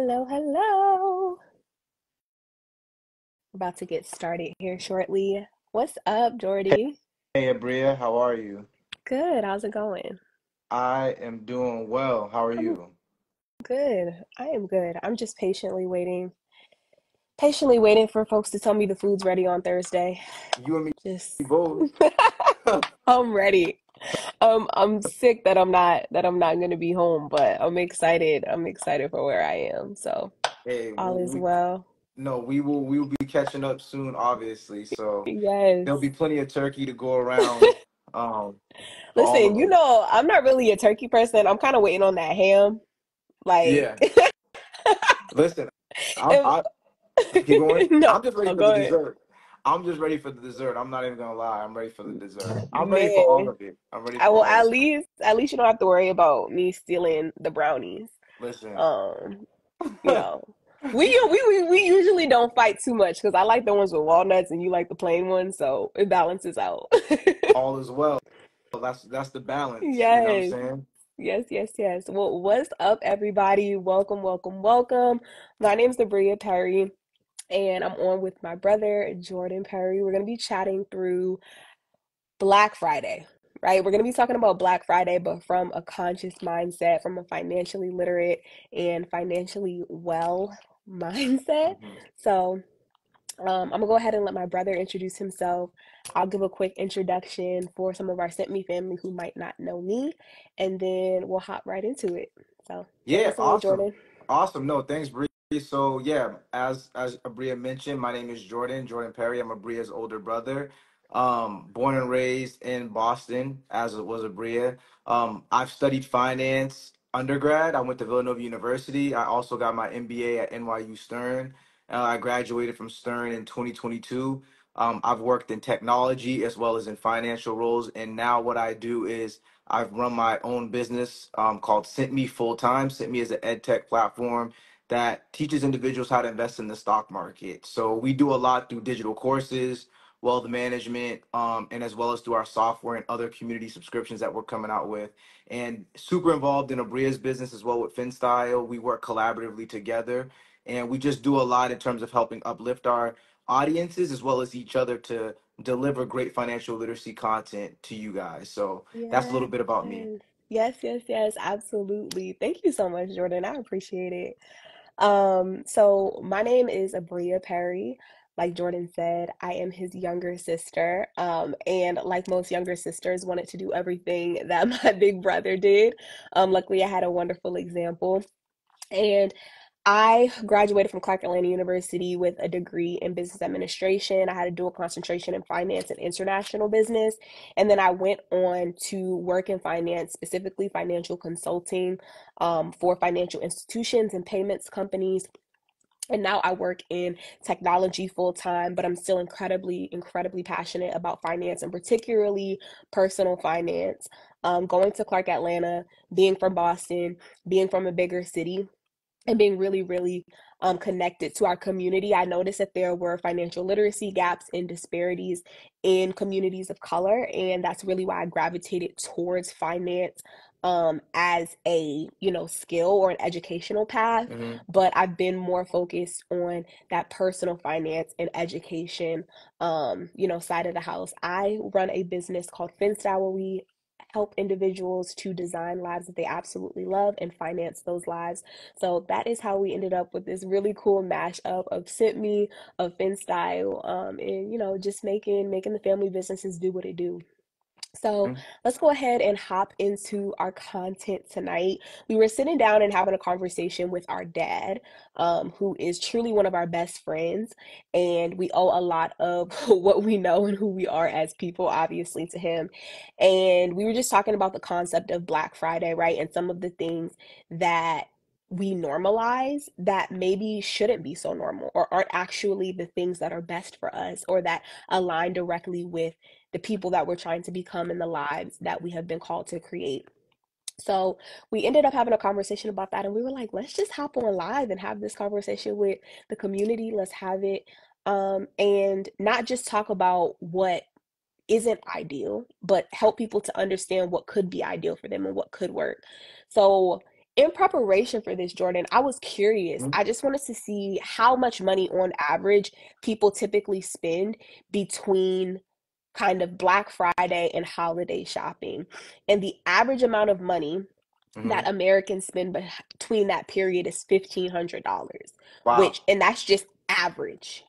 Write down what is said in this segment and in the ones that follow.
Hello, hello. About to get started here shortly. What's up, Jordy? Hey, Abria, how are you? Good. How's it going? I am doing well. How are you? good. I am good. I'm just patiently waiting, patiently waiting for folks to tell me the food's ready on Thursday. You and me Just both. I'm ready. Um, I'm sick that I'm not that I'm not gonna be home, but I'm excited. I'm excited for where I am. So Hey, all well, is we well. no, we will we will be catching up soon, obviously. So yes, there'll be plenty of turkey to go around, um, Listen, you know, I'm not really a turkey person. I'm kind of waiting on that ham. Like, Yeah. Listen, I'm I keep going. no, I'm just ready for go the dessert. I'm just ready for the dessert. I'm not even gonna lie. I'm ready for the dessert. I'm ready for all of it. I'm ready I will at least at least you don't have to worry about me stealing the brownies. Listen. Um, you know, we we we, we usually don't fight too much because I like the ones with walnuts and you like the plain ones, so it balances out. All is well. That's that's the balance. You know what I'm Yes. saying? Yes, yes, yes. Well, what's up, everybody? Welcome, welcome, welcome. My name's Abria Perry, and I'm on with my brother, Jordan Perry. We're going to be chatting through Black Friday, right? We're going to be talking about Black Friday, but from a conscious mindset, from a financially literate and financially well mindset. hmm So, um, I'm gonna go ahead and let my brother introduce himself. I'll give a quick introduction for some of our SimpMe family who might not know me, and then we'll hop right into it. So, Yeah, awesome. Jordan. Awesome. No, thanks, Bree. So yeah, as as Abria mentioned, my name is Jordan, Jordan Perry. I'm Abria's older brother. Um, born and raised in Boston, as it was Abria. Um, I've studied finance undergrad. I went to Villanova University. I also got my MBA at NYU Stern. Uh, I graduated from Stern in 2022. Um, I've worked in technology as well as in financial roles, and now what I do is I've run my own business um, called SimpMe Full Time. SimpMe is an ed tech platform that teaches individuals how to invest in the stock market. So we do a lot through digital courses, wealth management, um, and as well as through our software and other community subscriptions that we're coming out with. And super involved in Abria's business as well with FinStyle. We work collaboratively together, and we just do a lot in terms of helping uplift our audiences as well as each other to deliver great financial literacy content to you guys. So that's a little bit about me. yes, yes, yes, absolutely. Thank you so much, Jordan. I appreciate it. Um, so my name is Abria Perry. Like Jordan said, I am his younger sister. Um, and like most younger sisters, wanted to do everything that my big brother did. Um, luckily, I had a wonderful example. And I graduated from Clark Atlanta University with a degree in business administration. I had a dual concentration in finance and international business. And then I went on to work in finance, specifically financial consulting um, for financial institutions and payments companies. And now I work in technology full time, but I'm still incredibly, incredibly passionate about finance and particularly personal finance. Um, going to Clark Atlanta, being from Boston, being from a bigger city and being really, really um, connected to our community. I noticed that there were financial literacy gaps and disparities in communities of color, and that's really why I gravitated towards finance um, as a you know skill or an educational path. hmm But I've been more focused on that personal finance and education um, you know side of the house. I run a business called we help individuals to design lives that they absolutely love and finance those lives so that is how we ended up with this really cool mashup of SimpMe, of FinStyle, um, and you know, just making making the family businesses do what they do. So let's go ahead and hop into our content tonight. We were sitting down and having a conversation with our dad, um, who is truly one of our best friends, and we owe a lot of what we know and who we are as people, obviously, to him. And we were just talking about the concept of Black Friday, right? And some of the things that we normalize that maybe shouldn't be so normal or aren't actually the things that are best for us or that align directly with the people that we're trying to become in the lives that we have been called to create. So we ended up having a conversation about that, and we were like, let's just hop on live and have this conversation with the community. Let's have it, um, and not just talk about what isn't ideal, but help people to understand what could be ideal for them and what could work. So in preparation for this, Jordan, I was curious. Mhm. I just wanted to see how much money on average people typically spend between kind of Black Friday and holiday shopping. And the average amount of money Mhm. that Americans spend between that period is $1,500, Wow. which, and that's just average.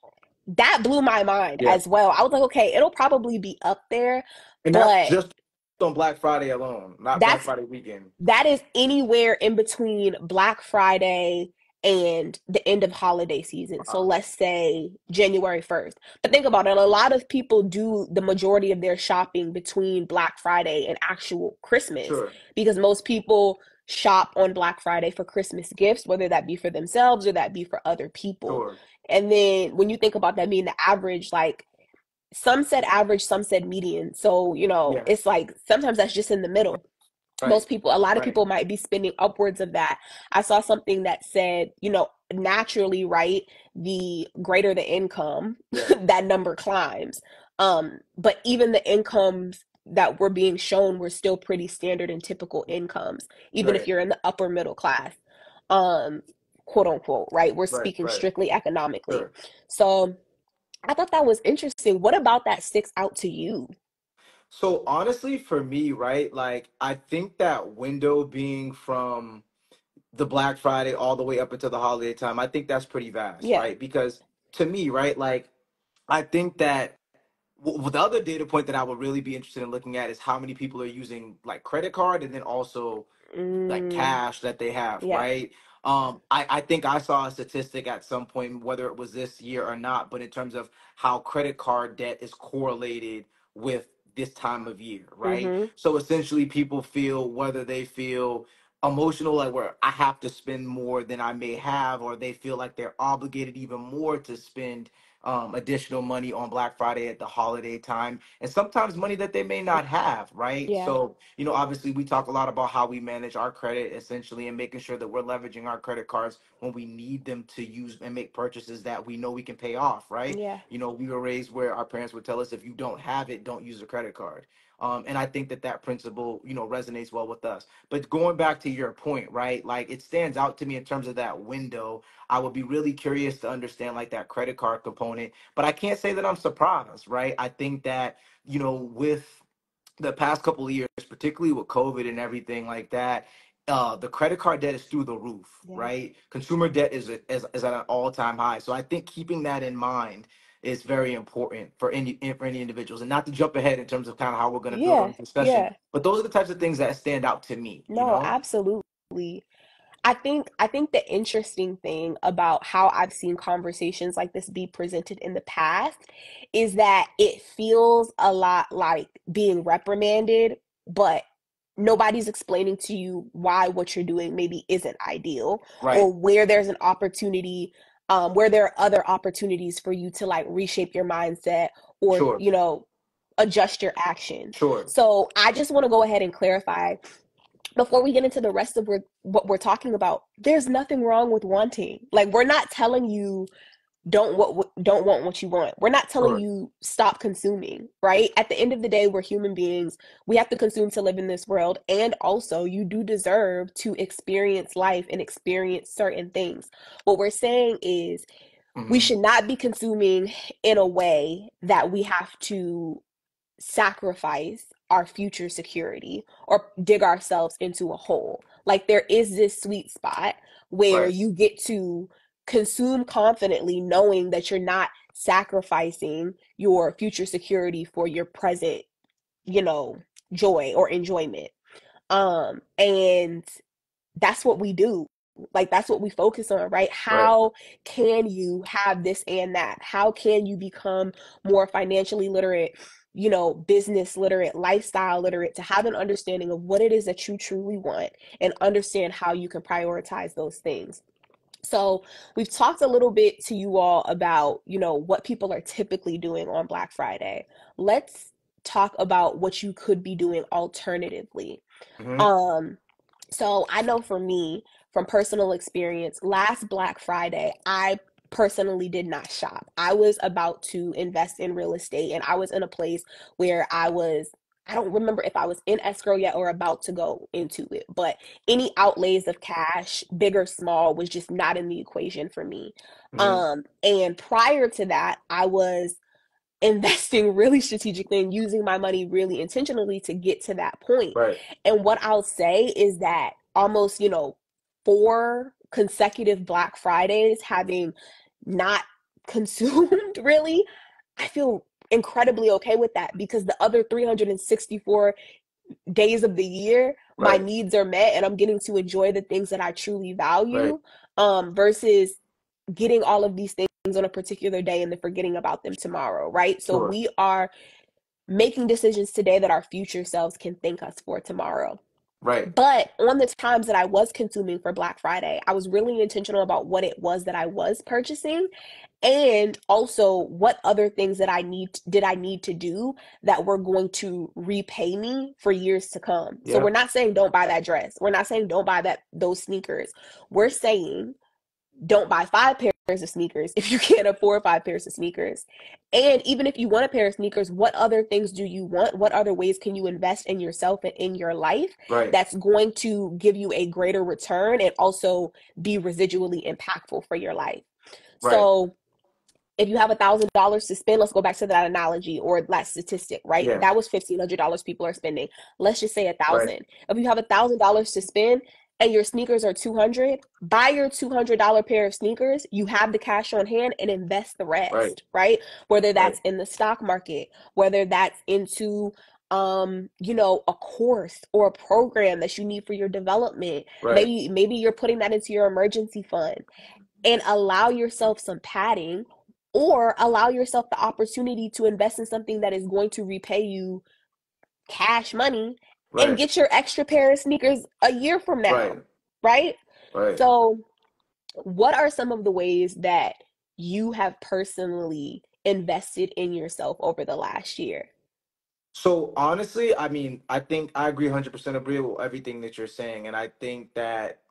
That blew my mind Yeah. as well. I was like, okay, it'll probably be up there, And but just on Black Friday alone, not Black Friday weekend. that is anywhere in between Black Friday and the end of holiday season. So let's say January 1st. But think about it, a lot of people do the majority of their shopping between Black Friday and actual Christmas Sure. because most people shop on Black Friday for Christmas gifts, whether that be for themselves or that be for other people. Sure. And then when you think about that being the average, like some said average, some said median. So, you know, Yeah. it's like sometimes that's just in the middle. Right. Most people, a lot of Right. people might be spending upwards of that. I saw something that said, you know, naturally, right, the greater the income, Yeah. that number climbs. Um, but even the incomes that were being shown were still pretty standard and typical incomes, even if you're in the upper middle class, um, quote unquote, right? We're Right. speaking Right. strictly economically. Sure. So I thought that was interesting. What about that sticks out to you? So honestly, for me, right, like I think that window being from the Black Friday all the way up until the holiday time, I think that's pretty vast, Yeah. right? Because to me, right, like I think that w- the other data point that I would really be interested in looking at is how many people are using like credit card and then also like Mm, cash that they have, yeah. right? Um, I, I think I saw a statistic at some point, whether it was this year or not, but in terms of how credit card debt is correlated with this time of year, right? hmm So essentially, people feel whether they feel emotional, like where I have to spend more than I may have, or they feel like they're obligated even more to spend um, additional money on Black Friday at the holiday time, and sometimes money that they may not have, right? Yeah. So, you know, obviously, we talk a lot about how we manage our credit essentially and making sure that we're leveraging our credit cards when we need them to use and make purchases that we know we can pay off, right? Yeah. You know, we were raised where our parents would tell us if you don't have it, don't use a credit card. Um, and I think that that principle, you know, resonates well with us. But going back to your point, right? Like it stands out to me in terms of that window. I would be really curious to understand like that credit card component. But I can't say that I'm surprised, right? I think that, you know, with the past couple of years, particularly with COVID and everything like that, uh, the credit card debt is through the roof, Yeah. right? Consumer debt is, is is at an all time high. So I think keeping that in mind is very important for any for any individuals. And not to jump ahead in terms of kind of how we're going to build Yeah. the discussion, Yeah. but those are the types of things that stand out to me. You No, know? absolutely. I think I think the interesting thing about how I've seen conversations like this be presented in the past is that it feels a lot like being reprimanded, but nobody's explaining to you why what you're doing maybe isn't ideal Right. or where there's an opportunity um, where there are other opportunities for you to like reshape your mindset or Sure. you know adjust your actions. Sure. So I just want to go ahead and clarify before we get into the rest of we're, what we're talking about. There's nothing wrong with wanting. Like we're not telling you don't what don't want what you want. We're not telling Sure. you stop consuming, right? At the end of the day, we're human beings. We have to consume to live in this world, and also you do deserve to experience life and experience certain things. What we're saying is we Mhm. should not be consuming in a way that we have to sacrifice our future security or dig ourselves into a hole. Like there is this sweet spot where Right. you get to consume confidently, knowing that you're not sacrificing your future security for your present, you know, joy or enjoyment. Um, and that's what we do. Like that's what we focus on, right? Right. How can you have this and that? How can you become more financially literate, you know, business literate, lifestyle literate, to have an understanding of what it is that you truly want and understand how you can prioritize those things. So, we've talked a little bit to you all about, you know, what people are typically doing on Black Friday. Let's talk about what you could be doing alternatively. Mhm. Um, so I know for me, from personal experience, last Black Friday, I personally did not shop. I was about to invest in real estate and I was in a place where I was I don't remember if I was in escrow yet or about to go into it, but any outlays of cash, big or small, was just not in the equation for me. Mhm. Um, and prior to that, I was investing really strategically and using my money really intentionally to get to that point. Right. And what I'll say is that almost, you know, four consecutive Black Fridays having not consumed really, I feel incredibly okay with that because the other 364 days of the year my needs are met and I'm getting to enjoy the things that I truly Right. value um versus getting all of these things on a particular day and then forgetting about them tomorrow, right? So Sure. we are making decisions today that our future selves can thank us for tomorrow. Right. But on the times that I was consuming for Black Friday, I was really intentional about what it was that I was purchasing and also what other things that I need did I need to do that were going to repay me for years to come. So we're not saying don't buy that dress. We're not saying don't buy that those sneakers. We're saying don't buy five pairs of sneakers if you can't afford five pairs of sneakers. And even if you want a pair of sneakers, what other things do you want? What other ways can you invest in yourself and in your life Right. that's going to give you a greater return and also be residually impactful for your life? Right. So if you have a thousand dollars to spend, let's go back to that analogy or that statistic, right? Yeah. That was fifteen hundred dollars people are spending. Let's just say a Right. thousand. If you have a thousand dollars to spend and your sneakers are two hundred, buy your two hundred dollar pair of sneakers. You have the cash on hand and invest the rest, right? Whether Right. that's in the stock market, whether that's into um you know a course or a program that you need for your development Right. maybe maybe you're putting that into your emergency fund and allow yourself some padding or allow yourself the opportunity to invest in something that is going to repay you cash money and get your extra pair of sneakers a year from now, Right. right? Right. So, what are some of the ways that you have personally invested in yourself over the last year? So honestly, I mean, I think I agree 100% agree with everything that you're saying, and I think that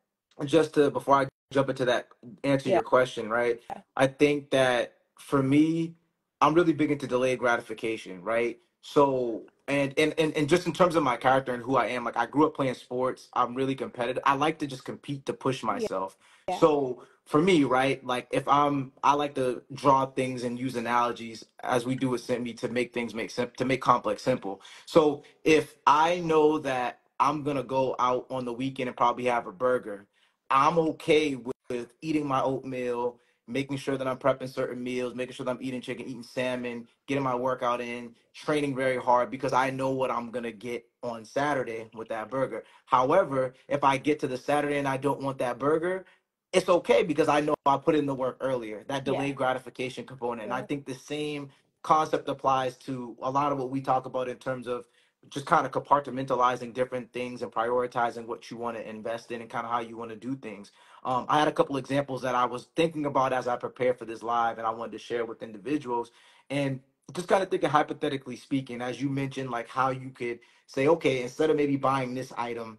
just to before I jump into that answer Yeah. your question, right? Yeah. I think that for me, I'm really big into delayed gratification, right? So and and and, and just in terms of my character and who I am, like I grew up playing sports. I'm really competitive. I like to just compete to push Yeah. myself. Yeah. So for me, right, like if I'm, I like to draw things and use analogies as we do with SimpMe to make things make sense, to make complex simple. So if I know that I'm gonna go out on the weekend and probably have a burger, I'm okay with, with eating my oatmeal, making sure that I'm prepping certain meals, making sure that I'm eating chicken, eating salmon, getting my workout in, training very hard because I know what I'm gonna get on Saturday with that burger. However, if I get to the Saturday and I don't want that burger, it's okay because I know I put in the work earlier. That Yeah. delayed gratification component. And I think the same concept applies to a lot of what we talk about in terms of just kind of compartmentalizing different things and prioritizing what you want to invest in and kind of how you want to do things. Um, I had a couple examples that I was thinking about as I prepared for this live and I wanted to share with individuals. And just kind of thinking hypothetically speaking, as you mentioned, like how you could say, okay, instead of maybe buying this item,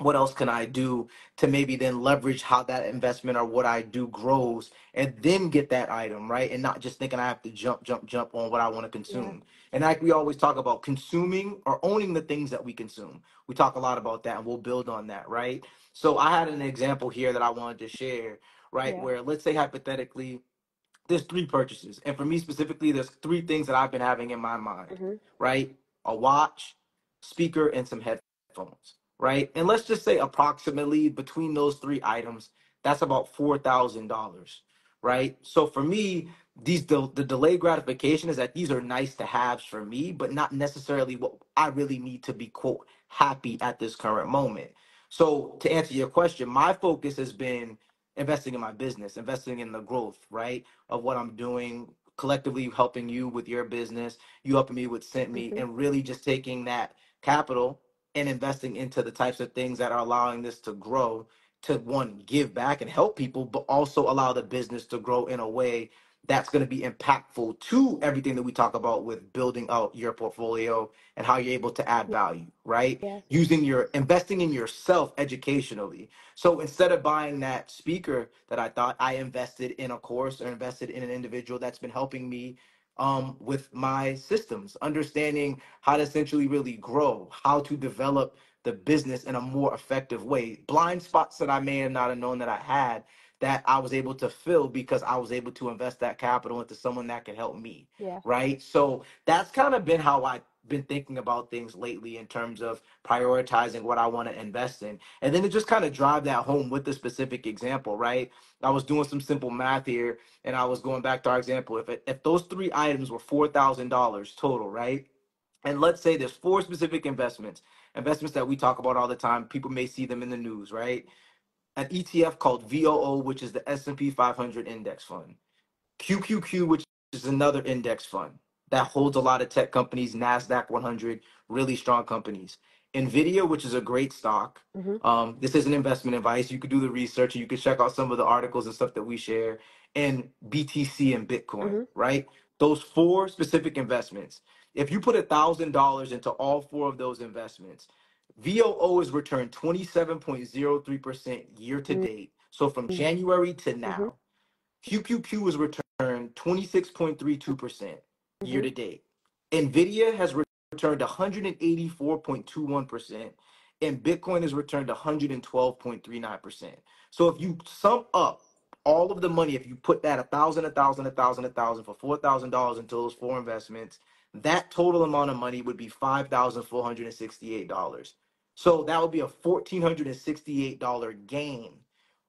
what else can I do to maybe then leverage how that investment or what I do grows and then get that item, right? And not just thinking I have to jump, jump, jump on what I want to Yeah. consume. And like we always talk about consuming or owning the things that we consume. We talk a lot about that and we'll build on that, right? So I had an example here that I wanted to share, right? Yeah. Where let's say hypothetically, there's three purchases. And for me specifically, there's three things that I've been having in my mind, hmm right? A watch, speaker, and some headphones, right? And let's just say approximately between those three items, that's about four thousand dollars, right? So for me, these the, the delayed gratification is that these are nice to haves for me, but not necessarily what I really need to be quote happy at this current moment. So to answer your question, my focus has been investing in my business, investing in the growth, right, of what I'm doing, collectively helping you with your business, you helping me with SimpMe, hmm and really just taking that capital and investing into the types of things that are allowing this to grow to one give back and help people but also allow the business to grow in a way that's going to be impactful to everything that we talk about with building out your portfolio and how you're able to add value right Yeah. using your investing in yourself educationally so instead of buying that speaker that i thought i invested in a course or invested in an individual that's been helping me um, with my systems, understanding how to essentially really grow, how to develop the business in a more effective way. Blind spots that I may have not have known that I had that I was able to fill because I was able to invest that capital into someone that could help me. Yeah. Right. So that's kind of been how I've been thinking about things lately in terms of prioritizing what I want to invest in. And then to just kind of drive that home with the specific example, right? I was doing some simple math here and I was going back to our example. If it, if those three items were four thousand dollars total, right? And let's say there's four specific investments, investments that we talk about all the time. People may see them in the news, right? An ETF called VOO, which is the S&P 500 index fund. QQQ, which is another index fund that holds a lot of tech companies, NASDAQ 100, really strong companies. NVIDIA, which is a great stock. Mhm. Um, this is an investment advice. You could do the research and you could check out some of the articles and stuff that we share. And BTC and Bitcoin, Mhm. right? Those four specific investments. If you put a thousand dollars into all four of those investments, VOO has returned 27.03% year to date. So from January to now, Mhm. QQQ has returned 26.32% year to date. Nvidia has re- returned 184.21%, and Bitcoin has returned 112.39%. So if you sum up all of the money, if you put that a thousand, a thousand, a thousand, a thousand for four thousand dollars into those four investments, that total amount of money would be five thousand four hundred and sixty-eight dollars. So that would be a fourteen hundred and sixty-eight dollar gain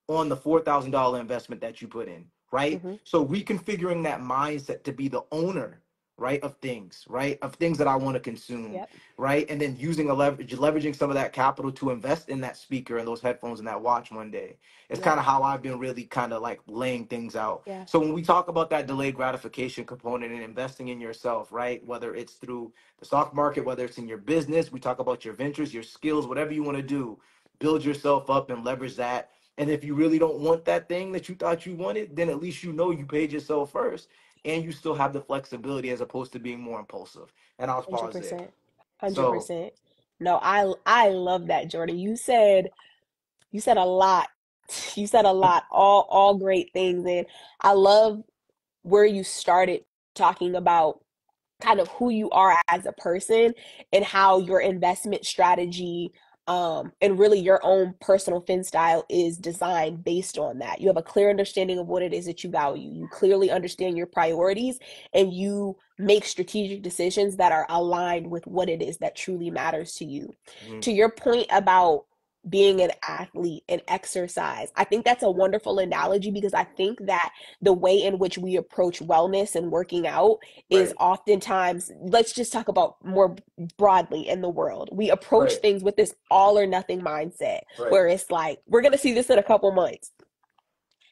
on the four thousand dollar investment that you put in, right? Mhm. So reconfiguring that mindset to be the owner, right, of things, right, of things that I want to consume, Yep. right, and then using a leverage, leveraging some of that capital to invest in that speaker and those headphones and that watch one day. It's Yeah. kind of how I've been really kind of like laying things out. Yeah. So when we talk about that delayed gratification component and investing in yourself, right, whether it's through the stock market, whether it's in your business, we talk about your ventures, your skills, whatever you want to do, build yourself up and leverage that. And if you really don't want that thing that you thought you wanted, then at least you know you paid yourself first and you still have the flexibility as opposed to being more impulsive. And I'll pause there. percent. Hundred percent. No, I I love that, Jordan. You said you said a lot. You said a lot. All all great things, and I love where you started talking about kind of who you are as a person and how your investment strategy um, and really your own personal fin style is designed based on that. You have a clear understanding of what it is that you value. You clearly understand your priorities and you make strategic decisions that are aligned with what it is that truly matters to you. mhm, To your point about being an athlete and exercise, I think that's a wonderful analogy because I think that the way in which we approach wellness and working out is right, oftentimes, let's just talk about more broadly in the world. We approach right, things with this all or nothing mindset right, where it's like, we're going to see this in a couple months.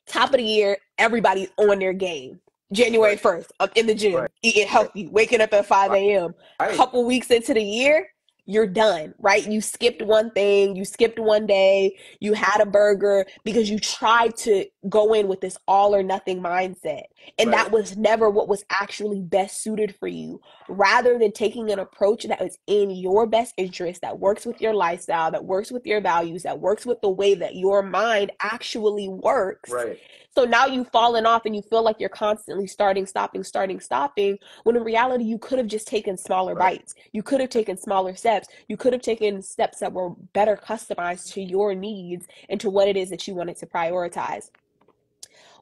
Top of the year, everybody's on their game. January right, 1st, I'm in the gym, eating healthy, waking up at 5 a.m. right, Couple weeks into the year, you're done, right? You skipped one thing, you skipped one day, you had a burger because you tried to go in with this all or nothing mindset. And that was never what was actually best suited for you. Rather than taking an approach that is in your best interest, that works with your lifestyle, that works with your values, that works with the way that your mind actually works. right, So now you've fallen off and you feel like you're constantly starting, stopping, starting, stopping, when in reality, you could have just taken smaller right, bites. You could have taken smaller steps. You could have taken steps that were better customized to your needs and to what it is that you wanted to prioritize.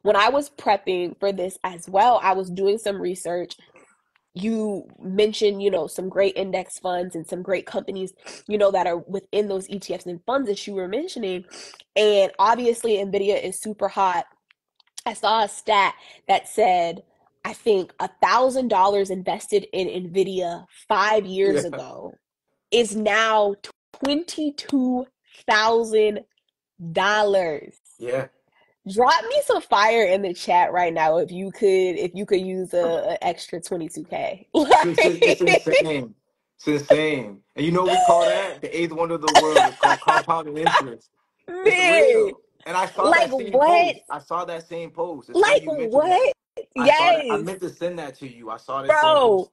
When I was prepping for this as well, I was doing some research. You mentioned, you know, some great index funds and some great companies, you know, that are within those ETFs and funds that you were mentioning. And obviously, NVIDIA is super hot. I saw a stat that said, I think a thousand dollars invested in NVIDIA five years yeah, ago is now twenty-two thousand dollars. yeah. Drop me some fire in the chat right now if you could if you could use a, a extra 22k. It's, it's, it's insane. It's insane. And you know what we call that? The eighth wonder of the world. It's called compounding interest. Man. And I saw like that same what? post. I saw that same post. Like what? I saw that. I meant to send that to you. I saw that same bro. post.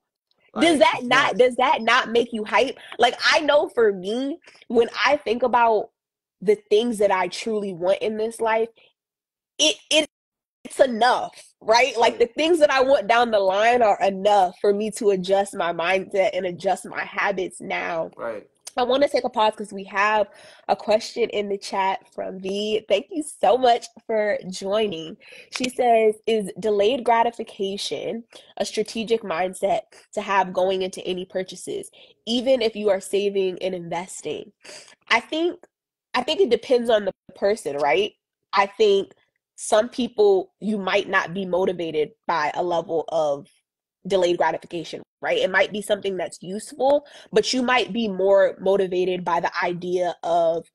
Does that not does that not make you hype? Like I know for me, when I think about the things that I truly want in this life, it it it's enough, right? Like the things that I want down the line are enough for me to adjust my mindset and adjust my habits now. Right. I want to take a pause because we have a question in the chat from V. Thank you so much for joining. She says, Is delayed gratification a strategic mindset to have going into any purchases, even if you are saving and investing? I think I think it depends on the person, right? I think some people you might not be motivated by a level of delayed gratification, right? It might be something that's useful, but you might be more motivated by the idea of,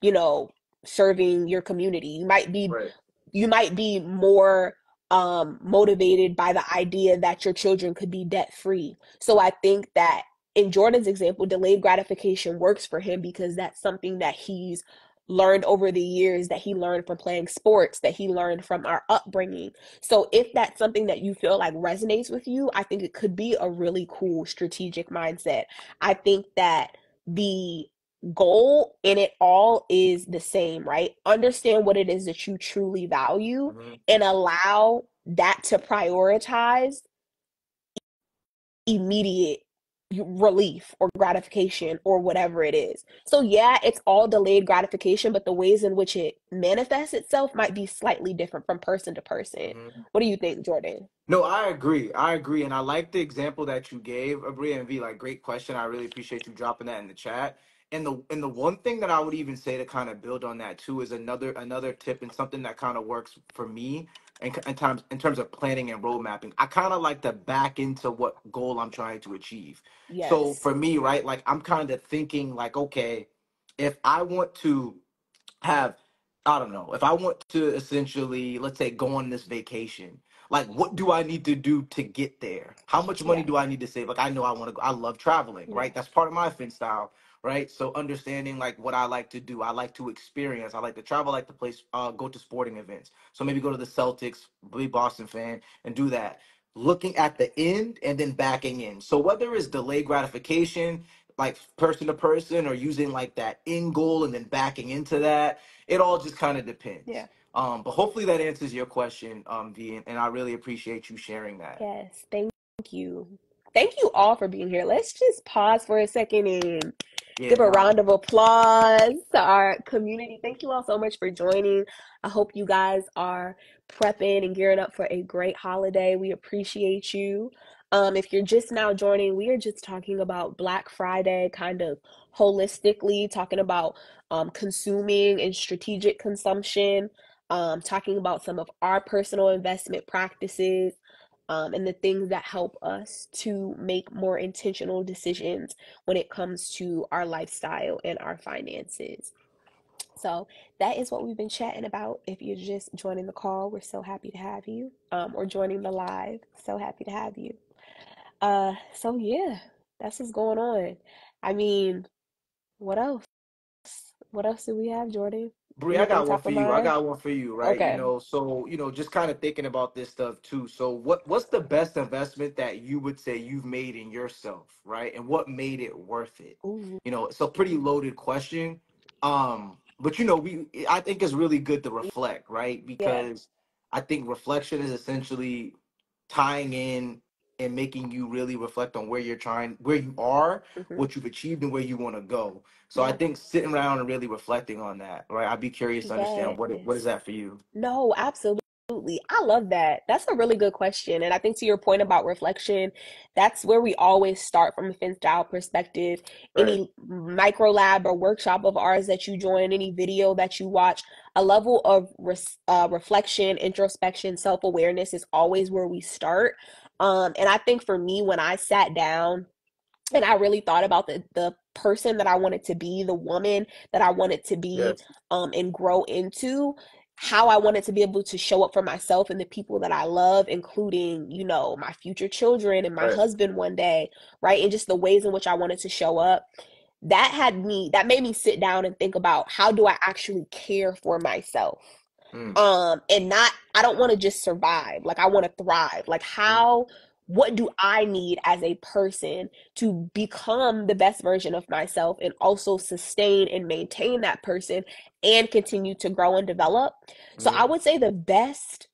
you know, serving your community. You might be Right. you might be more um motivated by the idea that your children could be debt free. So I think that in Jordan's example, delayed gratification works for him because that's something that he's learned over the years that he learned from playing sports, that he learned from our upbringing. So if that's something that you feel like resonates with you, I think it could be a really cool strategic mindset. I think that the goal in it all is the same, right? Understand what it is that you truly value Mhm. and allow that to prioritize immediate relief or gratification or whatever it is. So yeah, it's all delayed gratification, but the ways in which it manifests itself might be slightly different from person to person. Mhm. What do you think, Jordan? No, I agree. I agree. And I like the example that you gave, Abria and V. Like, great question. I really appreciate you dropping that in the chat. And the and the one thing that I would even say to kind of build on that too is another another tip and something that kind of works for me in, in terms in terms of planning and road mapping. I kind of like to back into what goal I'm trying to achieve. Yes. So for me, right, like I'm kind of thinking like, okay, if I want to have I don't know, if I want to essentially, let's say, go on this vacation, like what do I need to do to get there? How much money Yeah. do I need to save? Like I know I want to go, I love traveling, Yeah. right? That's part of my fin style, right? So understanding like what I like to do, I like to experience, I like to travel, I like to place, uh, go to sporting events. So maybe go to the Celtics, be Boston fan, and do that. Looking at the end and then backing in. So whether it's delayed gratification, like person to person, or using like that end goal and then backing into that, it all just kind of depends. Yeah. Um, but hopefully that answers your question, um, V, and I really appreciate you sharing that. Yes. Thank you. Thank you all for being here. Let's just pause for a second and Give a round of applause to our community. Thank you all so much for joining. I hope you guys are prepping and gearing up for a great holiday. We appreciate you. Um, if you're just now joining, we are just talking about Black Friday kind of holistically, talking about um, consuming and strategic consumption, um, talking about some of our personal investment practices, um, and the things that help us to make more intentional decisions when it comes to our lifestyle and our finances. So that is what we've been chatting about. If you're just joining the call, we're so happy to have you. Um, or joining the live, so happy to have you. Uh, so yeah, that's what's going on. I mean, what else? What else do we have, Jordan? Bree, I got one for you. I got one for you, right? You know, so you know, just kind of thinking about this stuff too. So, what what's the best investment that you would say you've made in yourself, right? And what made it worth it? Ooh, You know, it's a pretty loaded question. Um, but you know, we I think it's really good to reflect, right? yeah, Because I think reflection is essentially tying in and making you really reflect on where you're trying, where you are, hmm what you've achieved, and where you want to go. So I think sitting around and really reflecting on that, right? I'd be curious to understand what it, what is that for you? No, absolutely. I love that. That's a really good question. And I think to your point about reflection, that's where we always start from a fin style perspective. Right. Any micro lab or workshop of ours that you join, any video that you watch, a level of res uh, reflection, introspection, self-awareness is always where we start. Um, and I think for me, when I sat down and I really thought about the the person that I wanted to be, the woman that I wanted to be, Yes. um, and grow into, how I wanted to be able to show up for myself and the people that I love, including, you know, my future children and my Right. husband one day, right? And just the ways in which I wanted to show up. That had me, that made me sit down and think about how do I actually care for myself? Mm, um and not i don't want to just survive like i want to thrive like mm, how what do i need as a person to become the best version of myself and also sustain and maintain that person and continue to grow and develop so i mhm, would say the best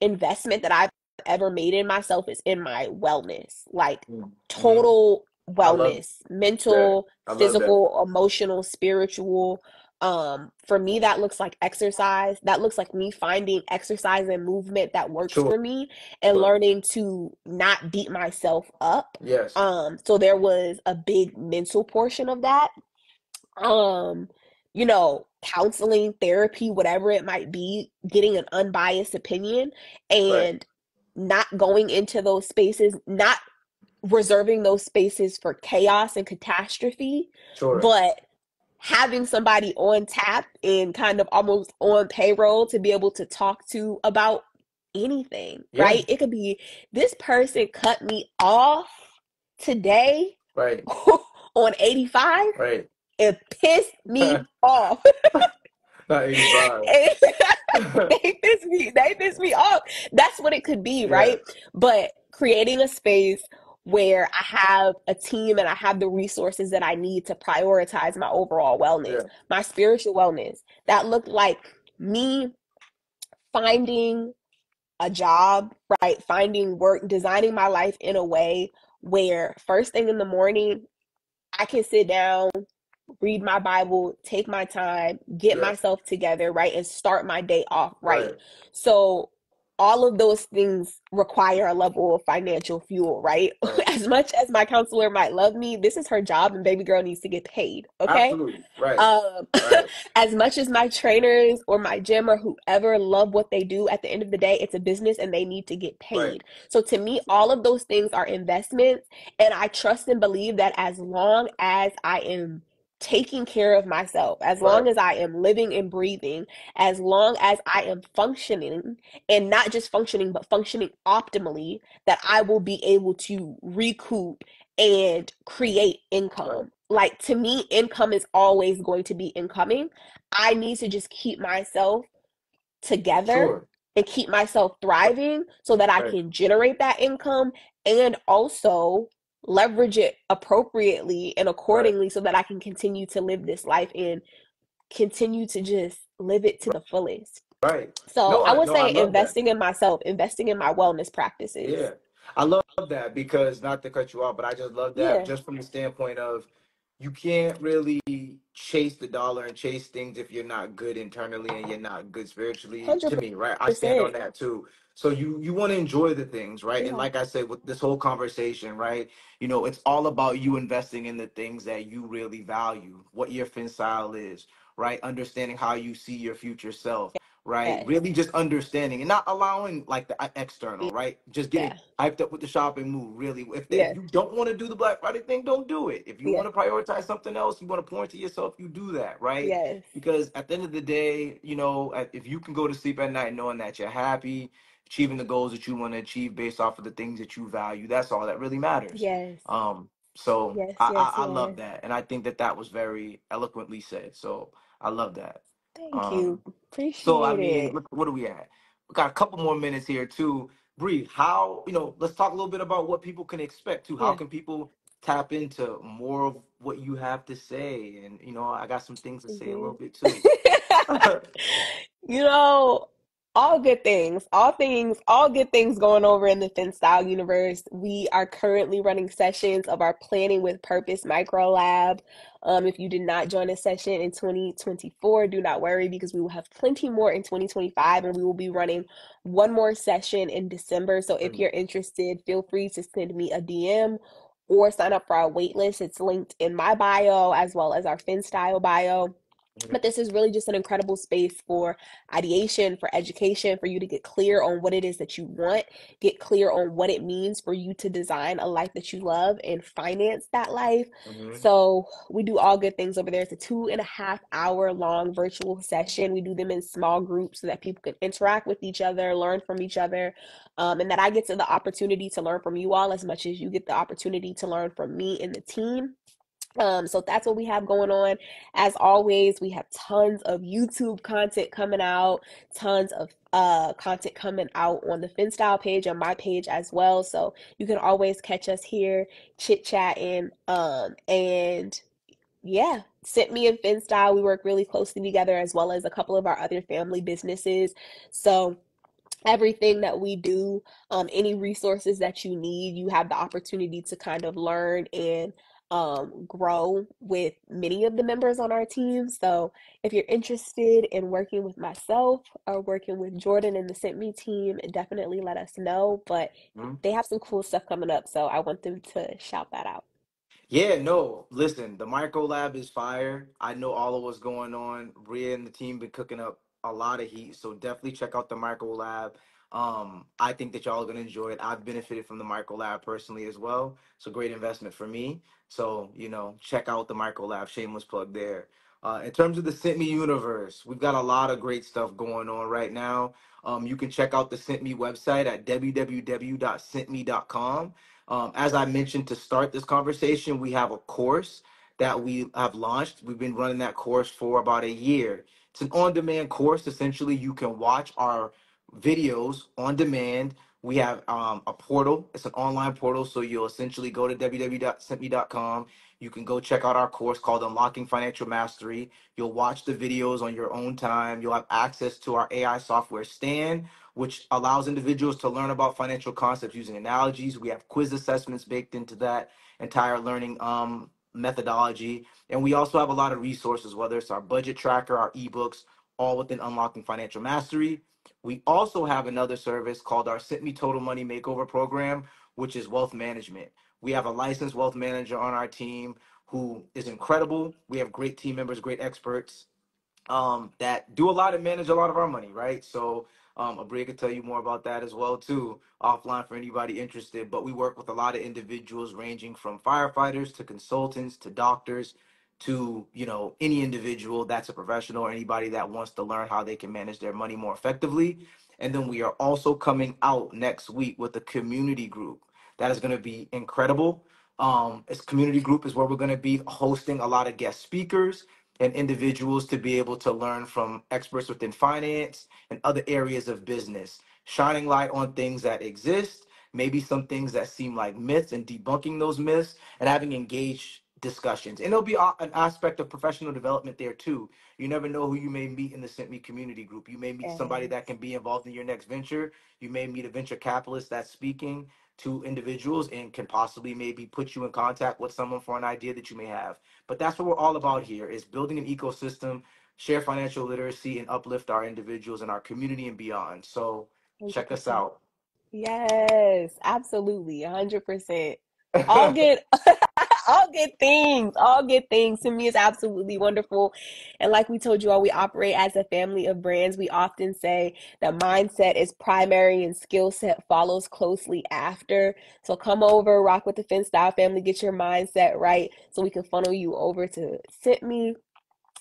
investment that I've ever made in myself is in my wellness, like Mm-hmm. total I wellness, mental, I love that. physical, emotional, spiritual. Um, for me, that looks like exercise. That looks like me finding exercise and movement that works Sure. for me and Sure. learning to not beat myself up. Yes. Um, so there was a big mental portion of that. Um, you know, counseling, therapy, whatever it might be, getting an unbiased opinion and not going into those spaces, not reserving those spaces for chaos and catastrophe, Sure. but having somebody on tap and kind of almost on payroll to be able to talk to about anything, Yeah. right? It could be this person cut me off today Right. on 85 Right. it pissed me off. Not 85. they piss me they piss me off. That's what it could be, Yeah. right? But creating a space where I have a team and I have the resources that I need to prioritize my overall wellness, Yeah. my spiritual wellness. That looked like me finding a job, right? Finding work, designing my life in a way where first thing in the morning, I can sit down, read my Bible, take my time, get Yeah. myself together, right? And start my day off right. Right. So all of those things require a level of financial fuel, right? As much as my counselor might love me, this is her job and baby girl needs to get paid, okay? Absolutely. Right. Um, right. as much as my trainers or my gym or whoever love what they do, at the end of the day, it's a business and they need to get paid. Right. So to me, all of those things are investments. And I trust and believe that as long as I am taking care of myself, as long as I am living and breathing, as long as I am functioning and not just functioning, but functioning optimally, that I will be able to recoup and create income. Like to me, income is always going to be incoming. I need to just keep myself together Sure. and keep myself thriving so that I can generate that income and also leverage it appropriately and accordingly so that I can continue to live this life and continue to just live it to the fullest. Right. So No, I would no, I say that. investing in myself, investing in my wellness practices. Yeah. I love that because not to cut you off, but I just love that Yeah. just from the standpoint of you can't really chase the dollar and chase things if you're not good internally and you're not good spiritually. To me, right? I stand on that too. So you you want to enjoy the things, right? And like I said, with this whole conversation, right? You know, it's all about you investing in the things that you really value, what your fin style is, right? Understanding how you see your future self, right? Yes. Really just understanding and not allowing like the uh, external, right? Just getting Yeah. hyped up with the shopping move. Really, if, they, if you don't want to do the Black Friday thing, don't do it. If you Yeah. want to prioritize something else, you want to pour into yourself, you do that, right? Yes. Because at the end of the day, you know, uh, if you can go to sleep at night knowing that you're happy, achieving the goals that you want to achieve based off of the things that you value, that's all that really matters. Yes. Um, so Yes, I, yes, I, I love that, and I think that that was very eloquently said. So I love that. Thank Um, you. Appreciate so I mean, what are we at? We got a couple more minutes here too. Bree, how you know? Let's talk a little bit about what people can expect too. How Yeah. can people tap into more of what you have to say? And you know, I got some things to say a little bit too. You know, all good things, all things, all good things going over in the FinStyle universe. We are currently running sessions of our Planning with Purpose Micro Lab. Um, if you did not join a session in 2024, do not worry because we will have plenty more in 2025 and we will be running one more session in December. So if you're interested, feel free to send me a DM or sign up for our waitlist. It's linked in my bio as well as our FinStyle bio. Mhm. But this is really just an incredible space for ideation, for education, for you to get clear on what it is that you want, get clear on what it means for you to design a life that you love and finance that life. Mhm. So we do all good things over there. It's a two and a half hour long virtual session. We do them in small groups so that people can interact with each other, learn from each other, um, and that I get to the opportunity to learn from you all as much as you get the opportunity to learn from me and the team. Um, so that's what we have going on. As always, we have tons of YouTube content coming out, tons of uh content coming out on the FinStyle page and my page as well. So you can always catch us here chit chatting. Um, and yeah, SimpMe and FinStyle, we work really closely together as well as a couple of our other family businesses. So everything that we do, um, any resources that you need, you have the opportunity to kind of learn and um, grow with many of the members on our team. So if you're interested in working with myself or working with Jordan and the SimpMe team, definitely let us know. But Mhm. they have some cool stuff coming up, so I want them to shout that out. Yeah, no, listen, the micro lab is fire. I know all of what's going on. Bria and the team been cooking up a lot of heat, so definitely check out the micro lab. Um, I think that y'all are gonna enjoy it. I've benefited from the micro lab personally as well. It's a great investment for me. So, you know, check out the micro lab. Shameless plug there. Uh, in terms of the SimpMe universe, we've got a lot of great stuff going on right now. Um, you can check out the SimpMe website at www.simpme.com. Um, as I mentioned to start this conversation, we have a course that we have launched. We've been running that course for about a year. It's an on demand course. Essentially, you can watch our videos on demand. We have um, a portal, it's an online portal. So you'll essentially go to www.simpme.com. You can go check out our course called Unlocking Financial Mastery. You'll watch the videos on your own time. You'll have access to our AI software, Stan, which allows individuals to learn about financial concepts using analogies. We have quiz assessments baked into that entire learning um, methodology. And we also have a lot of resources, whether it's our budget tracker, our ebooks, all within Unlocking Financial Mastery. We also have another service called our SimpMe Total Money Makeover Program, which is wealth management. We have a licensed wealth manager on our team who is incredible. We have great team members, great experts um, that do a lot and manage a lot of our money, right? So um, Abria could tell you more about that as well too, offline for anybody interested. But we work with a lot of individuals ranging from firefighters to consultants to doctors to you know any individual that's a professional or anybody that wants to learn how they can manage their money more effectively. And then we are also coming out next week with a community group that is going to be incredible. Um, this community group is where we're going to be hosting a lot of guest speakers and individuals to be able to learn from experts within finance and other areas of business, shining light on things that exist, maybe some things that seem like myths and debunking those myths and having engaged discussions. And there'll be a- an aspect of professional development there too. You never know who you may meet in the SimpMe community group. You may meet somebody that can be involved in your next venture. You may meet a venture capitalist that's speaking to individuals and can possibly maybe put you in contact with someone for an idea that you may have. But that's what we're all about here is building an ecosystem, share financial literacy, and uplift our individuals and our community and beyond. So check us out. Yes, absolutely. 100%. All good, all good things, all good things. To me, it's absolutely wonderful. And like we told you all, we operate as a family of brands. We often say that mindset is primary and skill set follows closely after. So come over, rock with the FinStyle family, get your mindset right so we can funnel you over to SimpMe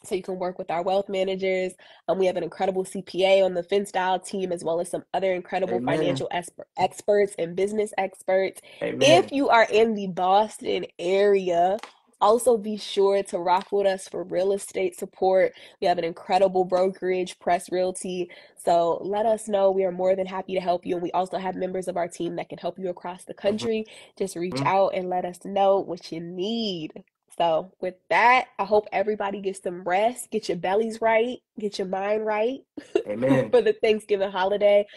so you can work with our wealth managers. Um, we have an incredible CPA on the FinStyle team, as well as some other incredible Amen. financial esper- experts and business experts. If you are in the Boston area, also be sure to rock with us for real estate support. We have an incredible brokerage, Press Realty. So let us know. We are more than happy to help you. And we also have members of our team that can help you across the Mhm. country. Just reach Mhm. out and let us know what you need. So, with that, I hope everybody gets some rest, get your bellies right, get your mind right Amen. for the Thanksgiving holiday.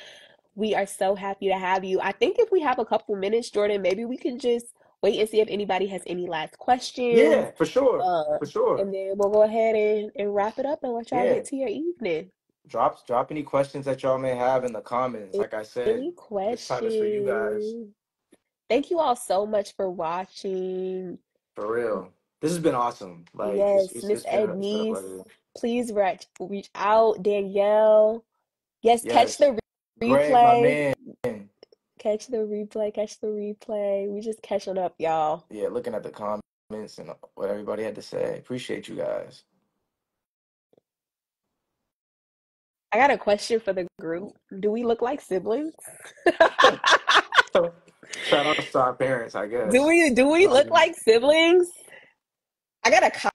We are so happy to have you. I think if we have a couple minutes, Jordan, maybe we can just wait and see if anybody has any last questions. Yeah, for sure. Uh, For sure. and then we'll go ahead and, and wrap it up and let y'all Yeah. get to your evening. Drop drop any questions that y'all may have in the comments. Like I said, Any this time is for you guys. questions? Thank you all so much for watching. For real. This has been awesome. Like Yes, it's, Miss it's been a, it's been a Ednice, please reach reach out. Danielle, yes, catch the re- replay. man. Catch the replay. Catch the replay. We just catching up, y'all. Yeah, looking at the comments and what everybody had to say. Appreciate you guys. I got a question for the group. Do we look like siblings? Shout out to our parents, I guess. Do we do we look like siblings? I got a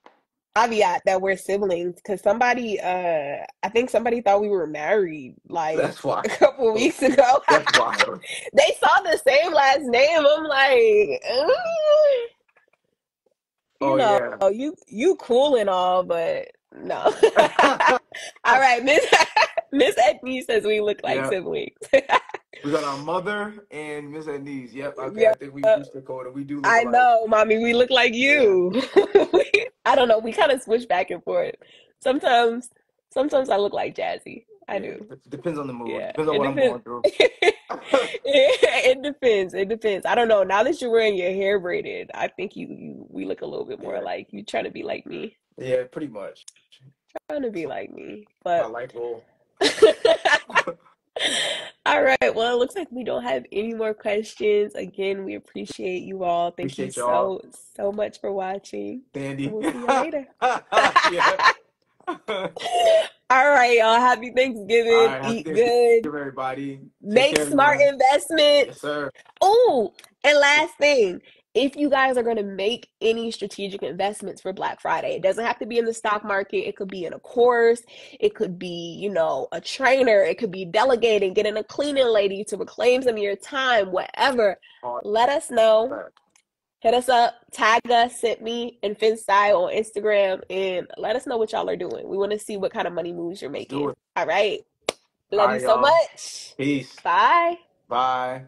caveat that we're siblings because somebody uh I think somebody thought we were married like that's a couple weeks ago. That's wild. They saw the same last name. I'm like, "Mm." you Oh know, yeah. you you cool and all, but no. All right, Miss Miss Edney says we look like Yep. siblings. We got our mother and Miss Edney's. Yep. Okay. Yeah. I think we uh, reached the code and we do look I alike. know, mommy, we look like you. I don't know. We kind of switch back and forth. Sometimes, sometimes I look like Jazzy. I do. it Depends on the mood. Yeah, Depends on it what I'm depends. going through. it depends. It depends. I don't know. Now that you're wearing your hair braided, I think you, you we look a little bit more like you trying to be like me. Yeah, pretty much. Trying to be like me. I But like well. all right. Well, it looks like we don't have any more questions. Again, we appreciate you all. Thank you Appreciate y'all. so so much for watching. Sandy. We'll see you later. All right, y'all. Happy Thanksgiving. Right. Happy Eat Thanksgiving, good. everybody. Take Make care, smart everyone. investments. Yes, sir. Oh, and last thing, if you guys are going to make any strategic investments for Black Friday, it doesn't have to be in the stock market. It could be in a course. It could be, you know, a trainer. It could be delegating, getting a cleaning lady to reclaim some of your time, whatever. Let us know. Hit us up, tag us, SimpMe and FinStyle on Instagram, and let us know what y'all are doing. We want to see what kind of money moves you're making. All right. Love right, you so y'all. much. Peace. Bye. Bye.